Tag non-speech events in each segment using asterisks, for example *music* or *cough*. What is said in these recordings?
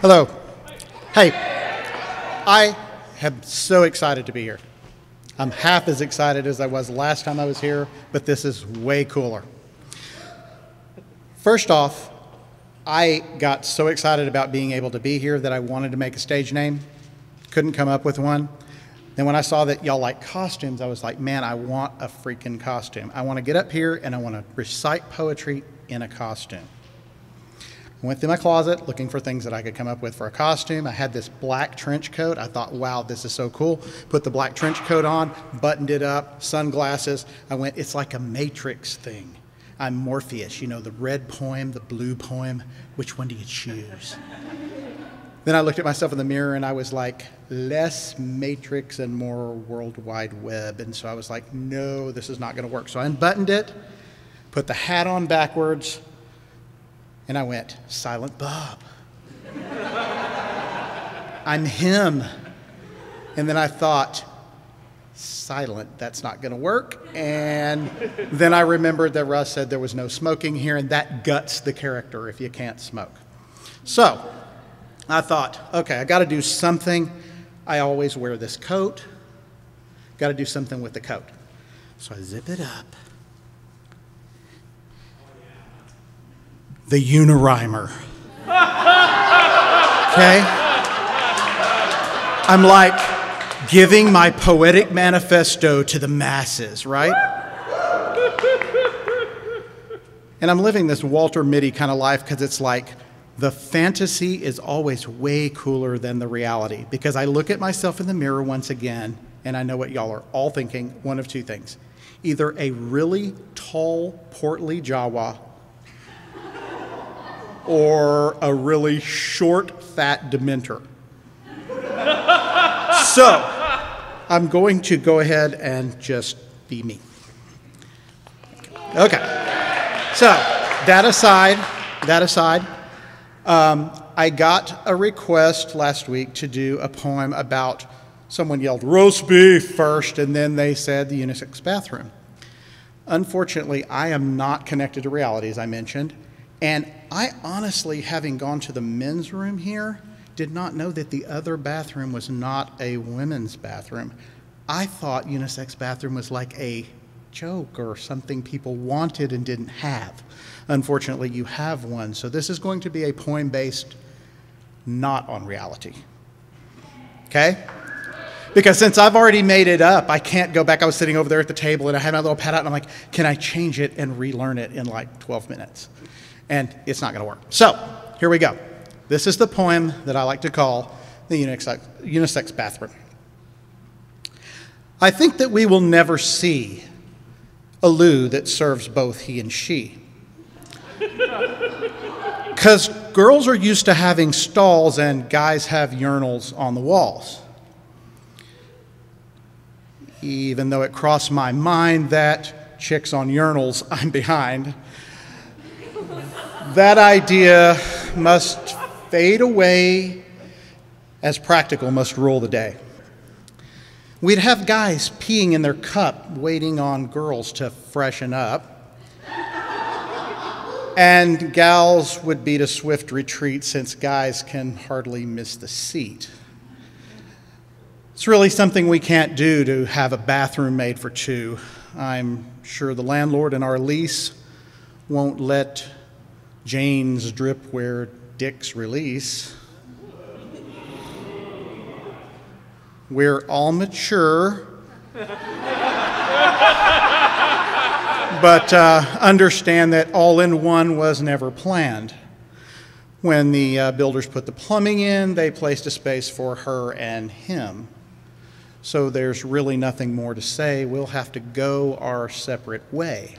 Hello. Hey, I am so excited to be here. I'm half as excited as I was last time I was here, but this is way cooler. First off, I got so excited about being able to be here that I wanted to make a stage name. Couldn't come up with one. Then when I saw that y'all like costumes, I was like, man, I want a freaking costume. I want to get up here and I want to recite poetry in a costume. I went through my closet looking for things that I could come up with for a costume. I had this black trench coat. I thought, wow, this is so cool. Put the black trench coat on, buttoned it up, sunglasses. I went, it's like a Matrix thing. I'm Morpheus, you know, the red poem, the blue poem. Which one do you choose? then I looked at myself in the mirror and I was like, less Matrix and more World Wide Web. And so I was like, no, this is not going to work. So I unbuttoned it, put the hat on backwards, and I went, Silent Bob. I'm him. And then I thought, silent, that's not going to work. And then I remembered that Russ said there was no smoking here, and that guts the character if you can't smoke. So I thought, okay, I got to do something. I always wear this coat. Got to do something with the coat. So I zip it up. The Unirhymer. Okay? I'm like giving my poetic manifesto to the masses, right? And I'm living this Walter Mitty kind of life because it's like the fantasy is always way cooler than the reality because I look at myself in the mirror once again and I know what y'all are all thinking one of two things. Either a really tall, portly Jawa or a really short, fat Dementor. *laughs* so, I'm going to go ahead and just be me. Okay. So, that aside, that aside, um, I got a request last week to do a poem about someone yelled roast beef first, and then they said the unisex bathroom. Unfortunately, I am not connected to reality, as I mentioned, and I honestly, having gone to the men's room here, did not know that the other bathroom was not a women's bathroom. I thought unisex bathroom was like a joke or something people wanted and didn't have. Unfortunately, you have one. So this is going to be a poem based not on reality. Okay? Because since I've already made it up, I can't go back. I was sitting over there at the table and I had my little pad out and I'm like, can I change it and relearn it in like 12 minutes? And it's not going to work. So here we go. This is the poem that I like to call the unisex, unisex bathroom. I think that we will never see a loo that serves both he and she. *laughs* Because girls are used to having stalls and guys have urinals on the walls. Even though it crossed my mind that chicks on urinals, *laughs* I'm behind that idea must fade away as practical must rule the day. We'd have guys peeing in their cup waiting on girls to freshen up. and gals would beat a swift retreat since guys can hardly miss the seat. It's really something we can't do to have a bathroom made for two. I'm sure the landlord in our lease won't let Jane's drip where Dick's release. We're all mature, but uh, understand that all in one was never planned. When the uh, builders put the plumbing in, they placed a space for her and him. So there's really nothing more to say. We'll have to go our separate way.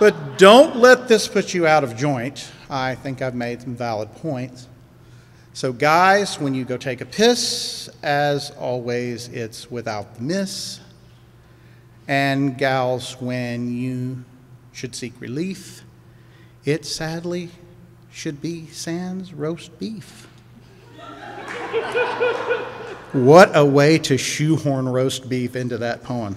But don't let this put you out of joint. I think I've made some valid points. So, guys, when you go take a piss, as always, it's without the miss. And, gals, when you should seek relief, it sadly should be sans roast beef. what a way to shoehorn roast beef into that poem.